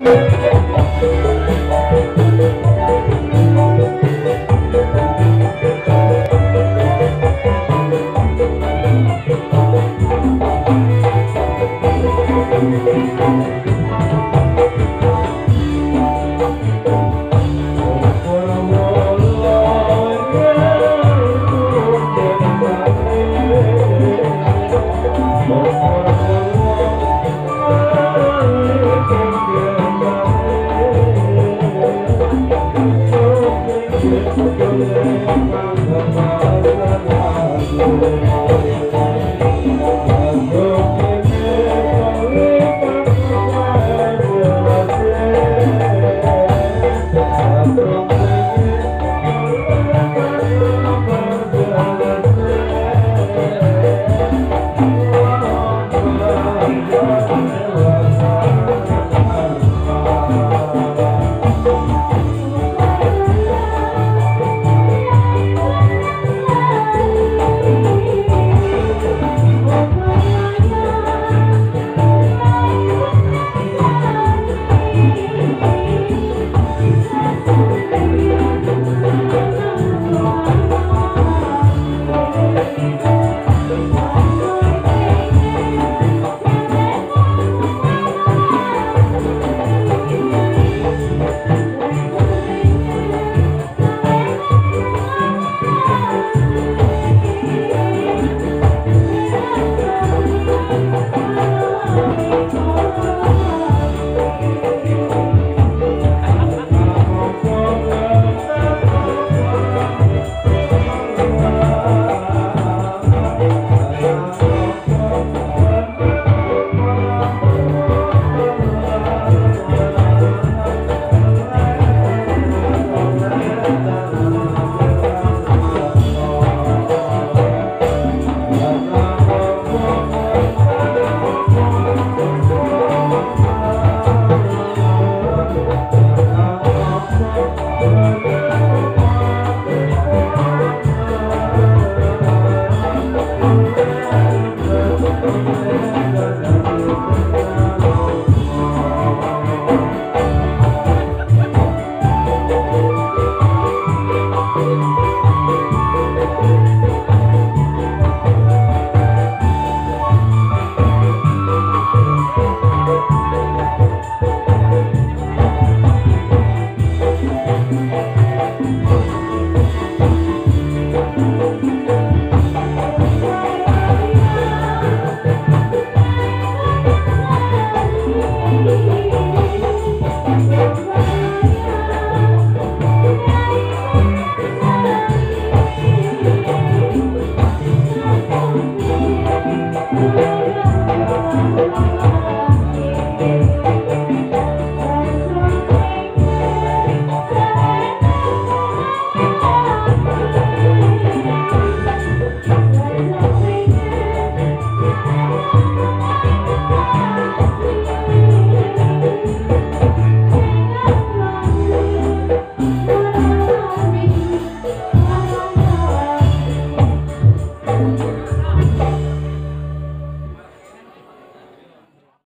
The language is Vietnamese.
Thank Thank you.